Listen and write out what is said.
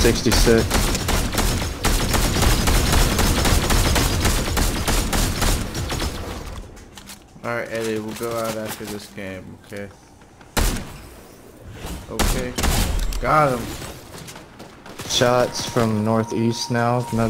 66. Alright, Eddie, we'll go out after this game, okay? Okay. Got him. Shots from northeast now. Another